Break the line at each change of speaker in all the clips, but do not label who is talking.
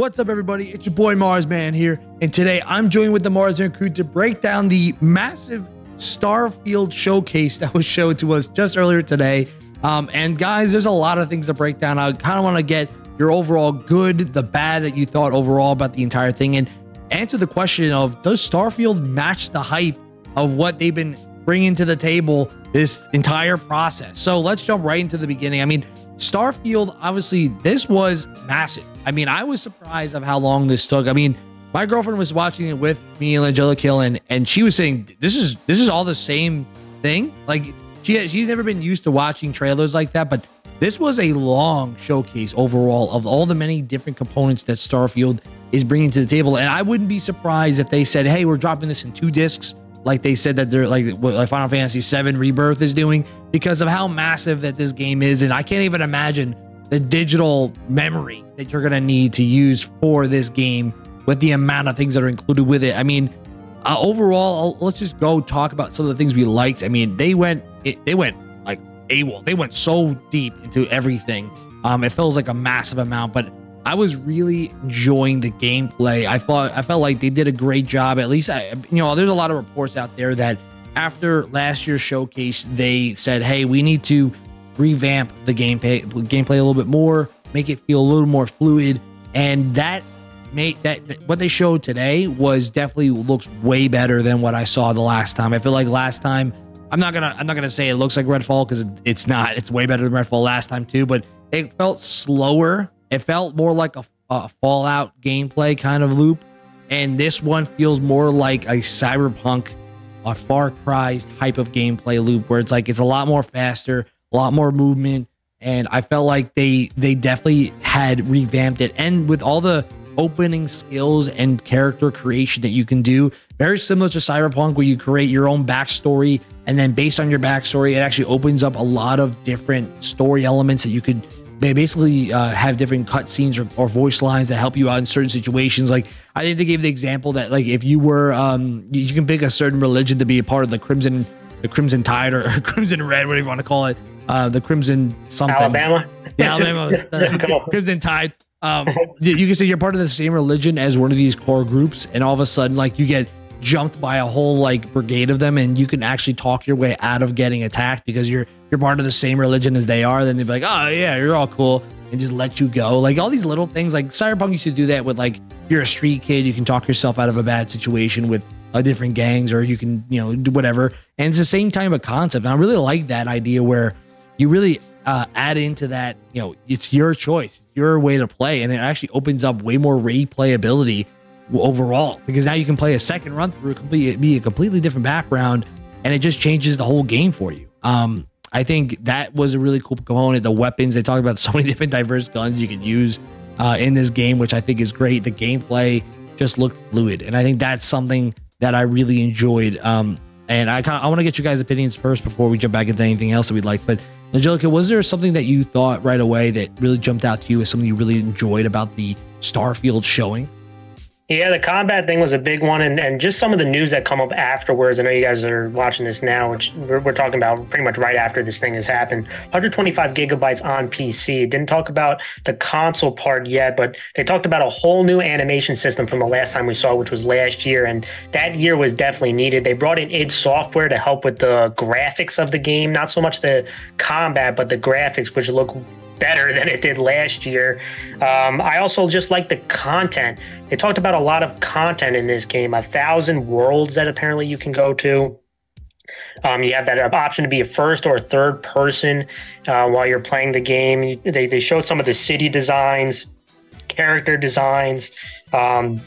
What's up, everybody? It's your boy Marzzman here, and today I'm joined with the Marzzman crew to break down the massive Starfield showcase that was showed to us just earlier today. Um, and guys, there's a lot of things to break down. I kind of want to get your overall good, the bad that you thought overall about the entire thing, and answer the question of does Starfield match the hype of what they've been bringing to the table this entire process? So let's jump right into the beginning. I mean, Starfield, obviously, this was massive. I mean, I was surprised of how long this took. I mean, my girlfriend was watching it with me and Angelica Hill, and and she was saying this is this is all the same thing. Like she she's never been used to watching trailers like that, but this was a long showcase overall of all the many different components that Starfield is bringing to the table. And I wouldn't be surprised if they said, "Hey, we're dropping this in two discs." Like they said that they're like what like Final Fantasy VII Rebirth is doing because of how massive that this game is, and I can't even imagine the digital memory that you're gonna need to use for this game with the amount of things that are included with it. I mean, uh, overall, let's just go talk about some of the things we liked. I mean, they went it, they went like AWOL. They went so deep into everything. Um, it feels like a massive amount, but I was really enjoying the gameplay. I thought I felt like they did a great job. At least I, you know, there's a lot of reports out there that after last year's showcase, they said, "Hey, we need to revamp the gameplay gameplay a little bit more, make it feel a little more fluid." And that made that what they showed today was definitely looks way better than what I saw the last time. I feel like last time I'm not gonna I'm not gonna say it looks like Redfall because it, it's not. It's way better than Redfall last time too, but it felt slower it felt more like a, a Fallout gameplay kind of loop, and this one feels more like a Cyberpunk, a Far Cry type of gameplay loop, where it's like it's a lot more faster, a lot more movement, and I felt like they they definitely had revamped it, and with all the opening skills and character creation that you can do. Very similar to Cyberpunk, where you create your own backstory, and then based on your backstory, it actually opens up a lot of different story elements that you could they basically uh, have different cutscenes or, or voice lines that help you out in certain situations. Like I think they gave the example that like if you were um you can pick a certain religion to be a part of the Crimson the Crimson Tide or, Crimson Red, whatever you want to call it, uh, the Crimson something.
Alabama.
Yeah, Alabama. Uh, Crimson Tide. Um, you can say you're part of the same religion as one of these core groups, and all of a sudden, like you get jumped by a whole like brigade of them and you can actually talk your way out of getting attacked because you're you're part of the same religion as they are then they'd be like oh yeah you're all cool and just let you go. Like all these little things like cyberpunk used to do that with like you're a street kid you can talk yourself out of a bad situation with uh, different gangs or you can you know do whatever and it's the same type of concept and i really like that idea where you really uh, add into that you know it's your choice your way to play and it actually opens up way more replayability overall because now you can play a second run through, complete, be a completely different background, and it just changes the whole game for you. Um, I think that was a really cool component. The weapons they talk about so many different diverse guns you can use uh, in this game, which I think is great. The gameplay just looked fluid, and I think that's something that I really enjoyed. Um, and I kind of I want to get you guys' opinions first before we jump back into anything else that we'd like. But Angelica, was there something that you thought right away that really jumped out to you as something you really enjoyed about the Starfield showing?
Yeah, the combat thing was a big one, and, and just some of the news that come up afterwards. I know you guys are watching this now, which we're, we're talking about pretty much right after this thing has happened. 125 gigabytes on PC. Didn't talk about the console part yet, but they talked about a whole new animation system from the last time we saw, which was last year, and that year was definitely needed. They brought in id Software to help with the graphics of the game, not so much the combat, but the graphics, which look better than it did last year. Um, I also just like the content. They talked about a lot of content in this game, a thousand worlds that apparently you can go to. Um, you have that option to be a first or third person uh, while you're playing the game. They, they showed some of the city designs, character designs. Um,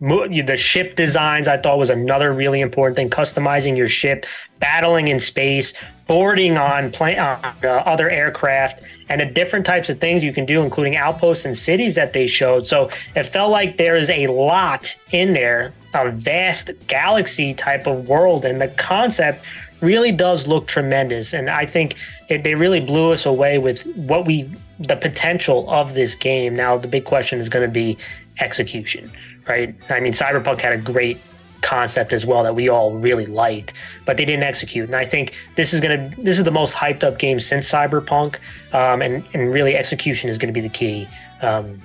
the ship designs I thought was another really important thing. Customizing your ship, battling in space, boarding on plane, uh, other aircraft, and the different types of things you can do, including outposts and cities that they showed. So it felt like there is a lot in there, a vast galaxy type of world, and the concept really does look tremendous. And I think it, they really blew us away with what we, the potential of this game. Now the big question is going to be execution, right? I mean, Cyberpunk had a great concept as well that we all really liked, but they didn't execute. And I think this is gonna this is the most hyped up game since Cyberpunk, um, and and really execution is to be the key. Um,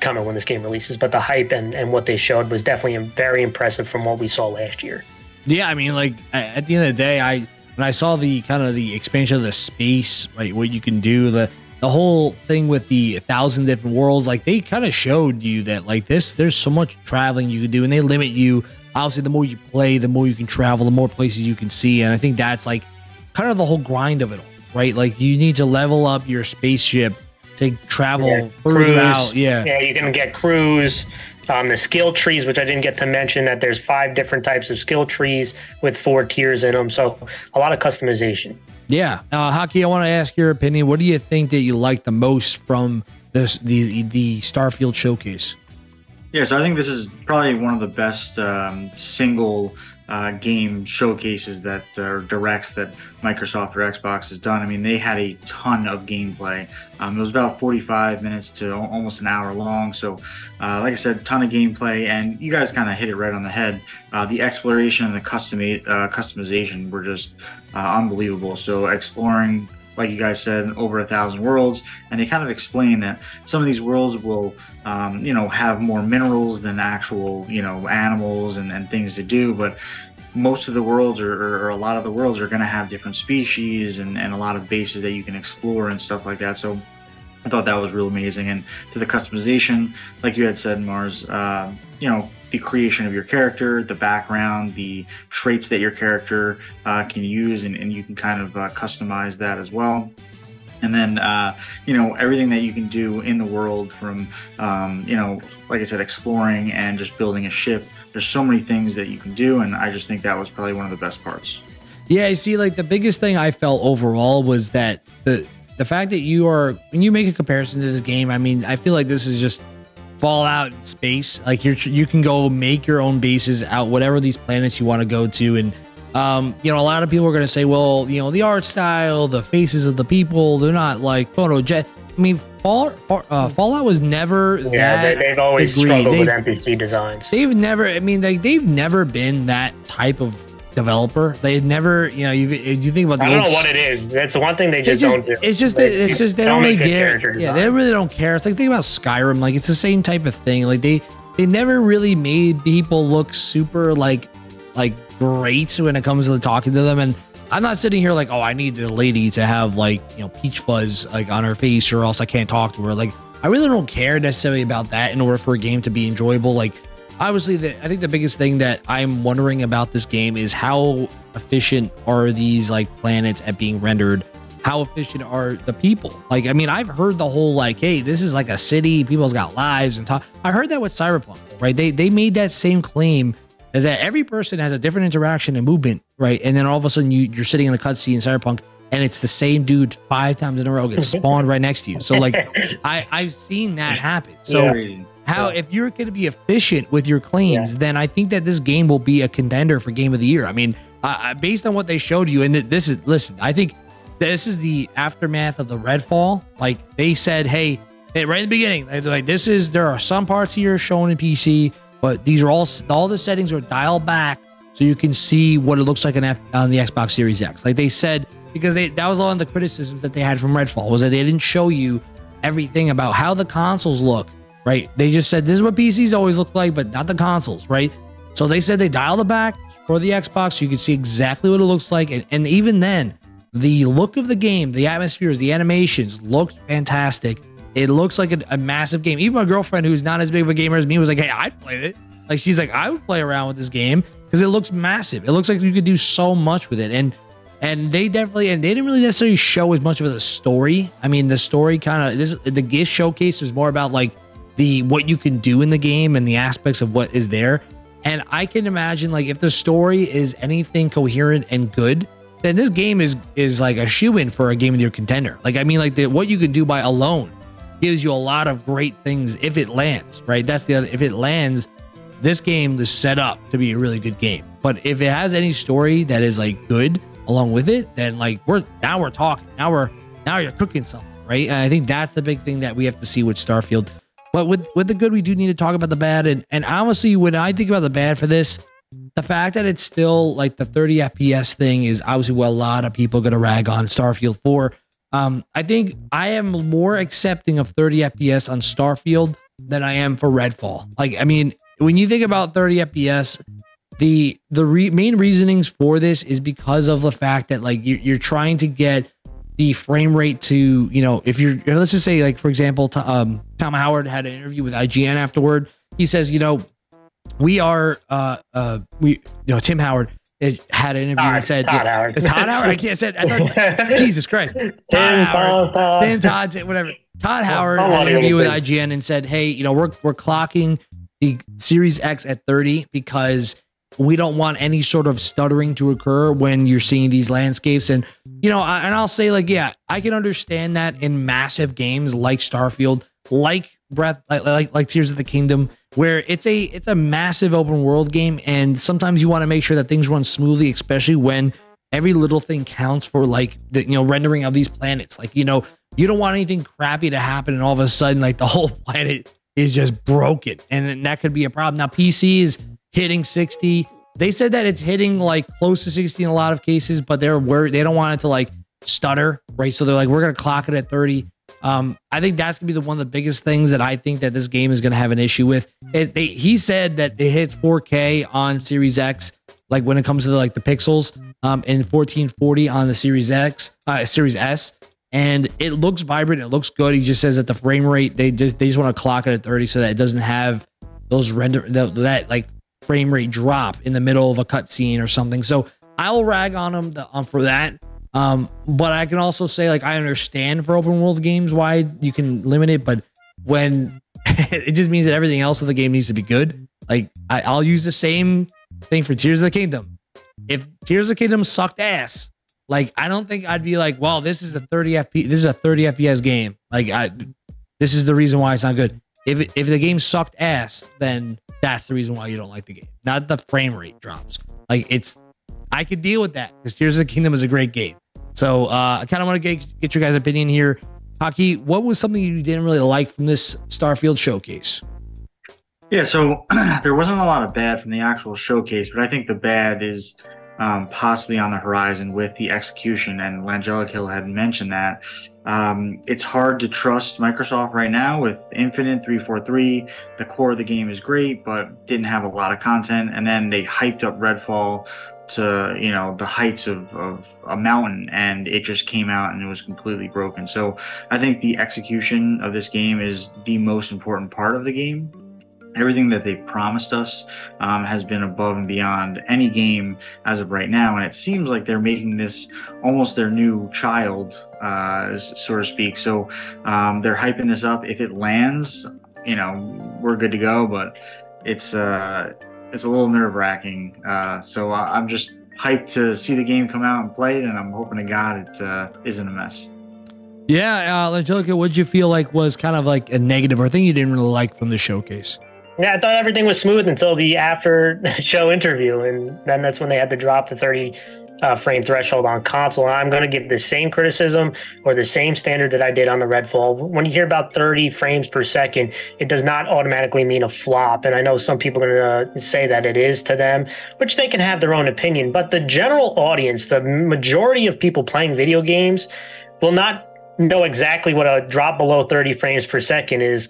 coming when this game releases, but the hype and, and what they showed was definitely very impressive from what we saw last year.
Yeah, I mean, like at the end of the day, I when I saw the kind of the expansion of the space, right, what you can do, the the whole thing with the thousand different worlds, like they kind of showed you that like this, there's so much traveling you can do, and they limit you. Obviously, the more you play, the more you can travel, the more places you can see, and I think that's like kind of the whole grind of it all, right? Like you need to level up your spaceship to travel yeah, further
cruise.
out. Yeah,
yeah, you can get crews. Um, the skill trees, which I didn't get to mention, that there's five different types of skill trees with four tiers in them, so a lot of customization.
Yeah, uh, Haki, I want to ask your opinion. What do you think that you like the most from this the the Starfield showcase?
Yeah, so I think this is probably one of the best um, single uh, game showcases that or directs that Microsoft or Xbox has done. I mean, they had a ton of gameplay. Um, it was about 45 minutes to almost an hour long. So, uh, like I said, ton of gameplay, and you guys kind of hit it right on the head. Uh, the exploration and the custom uh, customization were just uh, unbelievable. So, exploring like you guys said, over a thousand worlds, and they kind of explain that some of these worlds will, um, you know, have more minerals than actual, you know, animals and, and things to do, but most of the worlds or, or a lot of the worlds are going to have different species and, and a lot of bases that you can explore and stuff like that. So I thought that was real amazing. And to the customization, like you had said, Mars, uh, you know, the creation of your character, the background, the traits that your character uh, can use, and, and, you can kind of uh, customize that as well. And then, uh, you know, everything that you can do in the world from, um, you know, like I said, exploring and just building a ship. There's so many things that you can do, and I just think that was probably one of the best parts.
Yeah, I see. Like the biggest thing I felt overall was that the the fact that you are when you make a comparison to this game. I mean, I feel like this is just Fallout space. Like you're, you can go make your own bases out whatever these planets you want to go to and um, you know, a lot of people are going to say, well, you know, the art style, the faces of the people, they're not like photojet. I mean, Fall, uh, Fallout was never
yeah,
that.
They, have always degree. struggled they've, with NPC designs.
They've never. I mean, like they've never been that type of developer. They never, you know, you you think about the
I don't know what it is. That's the one thing they just, just don't do.
It's just they, it's just they don't, don't really care. Yeah, they really don't care. It's like think about Skyrim. Like it's the same type of thing. Like they they never really made people look super like like great when it comes to talking to them. And I'm not sitting here like, oh, I need the lady to have like you know peach fuzz like on her face, or else I can't talk to her. Like I really don't care necessarily about that in order for a game to be enjoyable. Like obviously the, i think the biggest thing that i'm wondering about this game is how efficient are these like planets at being rendered? How efficient are the people? Like i mean i've heard the whole like hey this is like a city people's got lives and talk. I heard that with cyberpunk right? They they made that same claim is that every person has a different interaction and movement right? And then all of a sudden you you're sitting in a cutscene in cyberpunk and it's the same dude five times in a row gets spawned right next to you. So like i i've seen that happen. So yeah how if you're going to be efficient with your claims, yeah. then I think that this game will be a contender for game of the year. I mean, uh, based on what they showed you, and this is listen, I think this is the aftermath of the Redfall. Like they said, hey, right in the beginning, like this is there are some parts here shown in PC, but these are all all the settings are dialed back so you can see what it looks like on, on the Xbox Series X. Like they said, because they that was all in the criticisms that they had from Redfall was that they didn't show you everything about how the consoles look right? They just said this is what PCs always look like, but not the consoles, right? So they said they dialed it back for the Xbox so you can see exactly what it looks like. And, and even then, the look of the game, the atmospheres, the animations looked fantastic. It looks like a, a, massive game. Even my girlfriend, who's not as big of a gamer as me, was like, "Hey, I'd play it." Like she's like, "I would play around with this game because it looks massive. It looks like you could do so much with it." And and they definitely and they didn't really necessarily show as much of the story. I mean, the story kind of this the gift showcase was more about like the what you can do in the game and the aspects of what is there. And I can imagine like if the story is anything coherent and good, then this game is is like a shoe in for a game of your contender. Like I mean, like the, what you can do by alone gives you a lot of great things if it lands. Right? That's the other. If it lands, this game is set up to be a really good game. But if it has any story that is like good along with it, then like we're now we're talking. Now we're now you're cooking something, right? And I think that's the big thing that we have to see with Starfield. But with with the good, we do need to talk about the bad. And and honestly, when I think about the bad for this, the fact that it's still like the 30 FPS thing is obviously what a lot of people to rag on Starfield for. Um, I think I am more accepting of 30 FPS on Starfield than I am for Redfall. Like, I mean, when you think about 30 FPS, the the re- main reasonings for this is because of the fact that like you're, you're trying to get the frame rate to you know if you're let's just say like for example um, Tom Howard had an interview with IGN afterward. He says you know we are uh uh we you know Tim Howard it had an interview
Todd,
and said
Todd
yeah,
Howard.
It's Todd Howard. I can't say I thought Jesus Christ. Todd
Tim,
Howard.
Todd.
Tim Todd, whatever. Todd Howard had an interview with IGN and said, "Hey, you know, we're we're clocking the Series X at 30 because we don't want any sort of stuttering to occur when you're seeing these landscapes." And you know, I, and I'll say, like, yeah, I can understand that in massive games like Starfield, like Breath, like like, like Tears of the Kingdom, where it's a it's a massive open world game, and sometimes you want to make sure that things run smoothly, especially when every little thing counts for like the you know rendering of these planets. Like you know, you don't want anything crappy to happen, and all of a sudden, like the whole planet is just broken, and that could be a problem. Now, PC is hitting sixty. They said that it's hitting like close to sixty in a lot of cases, but they're worried. They don't want it to like stutter, right? So they're like, we're gonna clock it at thirty. Um, I think that's gonna be the one of the biggest things that I think that this game is gonna have an issue with. Is they, he said that it hits 4K on Series X, like when it comes to the, like the pixels, um, and 1440 on the Series X, uh, Series S, and it looks vibrant. It looks good. He just says that the frame rate they just they just want to clock it at 30 so that it doesn't have those render that, that like frame rate drop in the middle of a cutscene or something. So I'll rag on them the, um, for that. Um, but I can also say like I understand for open world games why you can limit it, but when it just means that everything else of the game needs to be good. Like I, I'll use the same thing for Tears of the Kingdom. If Tears of the Kingdom sucked ass, like I don't think I'd be like, well, this is a 30 FP, this is a 30 FPS game. Like I, this is the reason why it's not good. If if the game sucked ass, then that's the reason why you don't like the game, not the frame rate drops. Like it's, I could deal with that because Tears of the Kingdom is a great game. So uh, I kind of want to get get your guys' opinion here. Hockey, what was something you didn't really like from this Starfield showcase?
Yeah, so there wasn't a lot of bad from the actual showcase, but I think the bad is um, possibly on the horizon with the execution. And Angelica Hill had mentioned that. Um, it's hard to trust Microsoft right now with Infinite 343. The core of the game is great, but didn't have a lot of content. And then they hyped up Redfall to you know the heights of, of a mountain and it just came out and it was completely broken so i think the execution of this game is the most important part of the game everything that they've promised us um, has been above and beyond any game as of right now and it seems like they're making this almost their new child uh, so to speak so um, they're hyping this up if it lands you know we're good to go but it's uh it's a little nerve wracking. Uh, so I, am just hyped to see the game come out and play it, and I'm hoping to God it uh, isn't a mess.
Yeah, uh, Angelica, what did you feel like was kind of like a negative or thing you didn't really like from the showcase?
Yeah, I thought everything was smooth until the after show interview, and then that's when they had to drop the 30 uh, frame threshold on console. And I'm going to give the same criticism or the same standard that I did on the Redfall. When you hear about 30 frames per second, it does not automatically mean a flop. And I know some people are going to say that it is to them, which they can have their own opinion. But the general audience, the majority of people playing video games, will not know exactly what a drop below 30 frames per second is.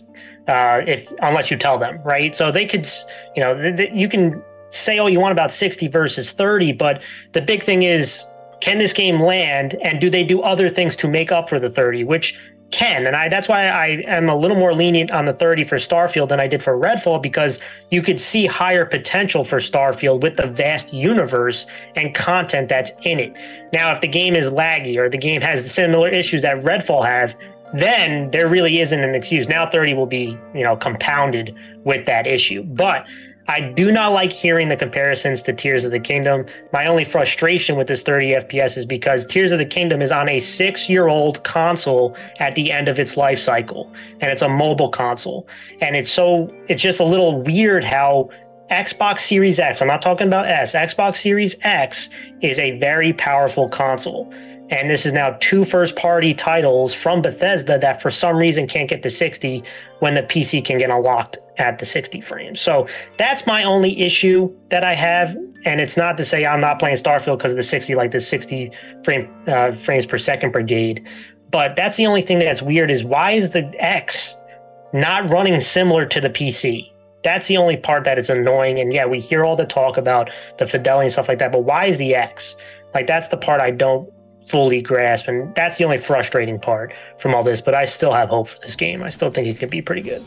Uh, if unless you tell them, right? So they could, you know, th- th- you can say all you want about 60 versus 30, but the big thing is can this game land and do they do other things to make up for the 30, which can. And I that's why I am a little more lenient on the 30 for Starfield than I did for Redfall because you could see higher potential for Starfield with the vast universe and content that's in it. Now, if the game is laggy or the game has the similar issues that Redfall have, then there really isn't an excuse. Now 30 will be, you know, compounded with that issue. But I do not like hearing the comparisons to Tears of the Kingdom. My only frustration with this 30 FPS is because Tears of the Kingdom is on a six year old console at the end of its life cycle, and it's a mobile console. And it's so, it's just a little weird how Xbox Series X, I'm not talking about S, Xbox Series X is a very powerful console. And this is now two first party titles from Bethesda that for some reason can't get to 60 when the PC can get unlocked at the 60 frames. So that's my only issue that I have. And it's not to say I'm not playing Starfield because of the 60, like the 60 frame uh, frames per second brigade. But that's the only thing that's weird is why is the X not running similar to the PC. That's the only part that is annoying. And yeah, we hear all the talk about the fidelity and stuff like that, but why is the X? Like that's the part I don't fully grasp, and that's the only frustrating part from all this. But I still have hope for this game. I still think it could be pretty good.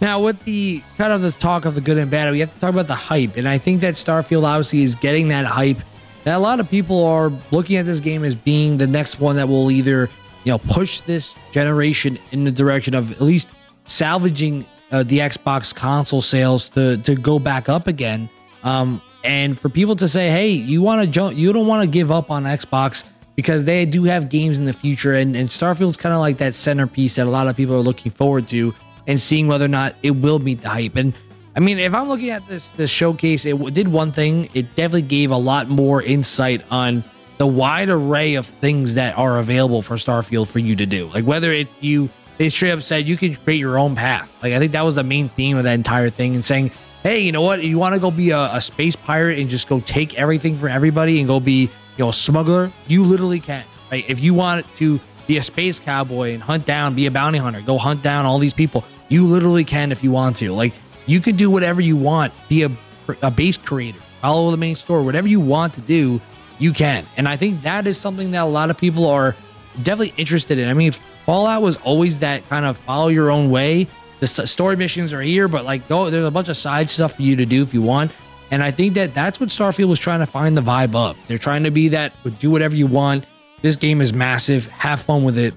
Now, with the kind of this talk of the good and bad, we have to talk about the hype, and I think that Starfield obviously is getting that hype. That a lot of people are looking at this game as being the next one that will either you know push this generation in the direction of at least salvaging uh, the Xbox console sales to to go back up again. Um, and for people to say, "Hey, you want to jump? You don't want to give up on Xbox." Because they do have games in the future, and, and Starfield's kind of like that centerpiece that a lot of people are looking forward to and seeing whether or not it will meet the hype. And I mean, if I'm looking at this this showcase, it did one thing. It definitely gave a lot more insight on the wide array of things that are available for Starfield for you to do. Like whether it you they straight up said you can create your own path. Like I think that was the main theme of that entire thing, and saying, hey, you know what, you want to go be a, a space pirate and just go take everything for everybody and go be you know a smuggler, you literally can. Right? If you want to be a space cowboy and hunt down, be a bounty hunter, go hunt down all these people. You literally can if you want to. Like you can do whatever you want. Be a a base creator, follow the main story, whatever you want to do, you can. And I think that is something that a lot of people are definitely interested in. I mean, Fallout was always that kind of follow your own way. The story missions are here, but like, go, there's a bunch of side stuff for you to do if you want. And I think that that's what Starfield was trying to find the vibe of. They're trying to be that, do whatever you want. This game is massive. Have fun with it.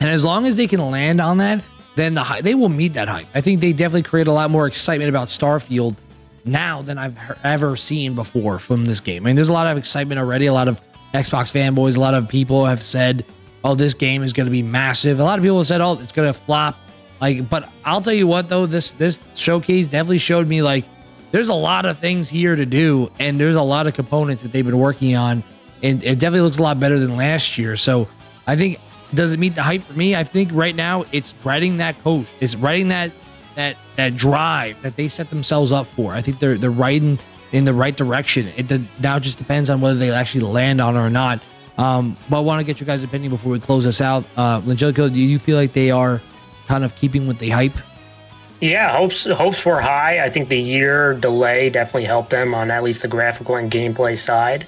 And as long as they can land on that, then the they will meet that hype. I think they definitely create a lot more excitement about Starfield now than I've ever seen before from this game. I mean, there's a lot of excitement already. A lot of Xbox fanboys, a lot of people have said, "Oh, this game is going to be massive." A lot of people have said, "Oh, it's going to flop." Like, but I'll tell you what though, this this showcase definitely showed me like there's a lot of things here to do, and there's a lot of components that they've been working on, and it definitely looks a lot better than last year. So I think does it meet the hype for me? I think right now it's writing that coach. It's writing that that that drive that they set themselves up for. I think they're they're riding in the right direction. It now just depends on whether they actually land on it or not. Um, but I want to get your guys' opinion before we close this out. Uh, do you feel like they are kind of keeping with the hype?
Yeah, hopes hopes were high. I think the year delay definitely helped them on at least the graphical and gameplay side.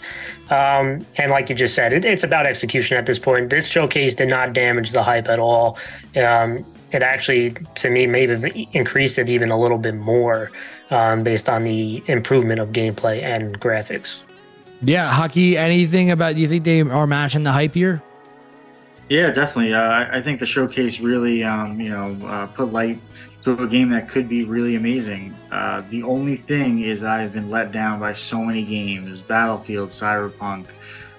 Um, and like you just said, it, it's about execution at this point. This showcase did not damage the hype at all. Um, it actually, to me, maybe increased it even a little bit more um, based on the improvement of gameplay and graphics.
Yeah, hockey. Anything about? Do you think they are matching the hype here?
Yeah, definitely. Uh, I think the showcase really, um, you know, uh, put light to a game that could be really amazing. Uh, the only thing is I've been let down by so many games: Battlefield, Cyberpunk,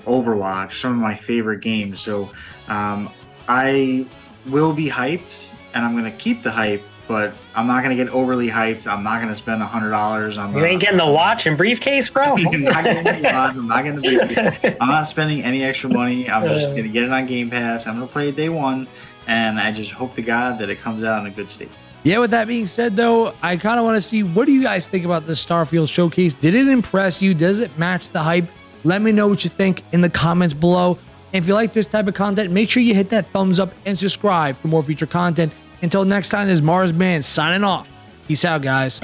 Overwatch, some of my favorite games. So um, I will be hyped, and I'm going to keep the hype. But I'm not going to get overly hyped. I'm not going to spend hundred dollars on.
You ain't getting the watch and briefcase, bro.
I'm not getting the watch. I'm not getting the briefcase. I'm not spending any extra money. I'm just going to get it on Game Pass. I'm going to play it day one, and I just hope to God that it comes out in a good state.
Yeah, with that being said, though, I kind of want to see what do you guys think about this Starfield showcase? Did it impress you? Does it match the hype? Let me know what you think in the comments below. And if you like this type of content, make sure you hit that thumbs up and subscribe for more future content. Until next time, this is Marzzman signing off. Peace out, guys.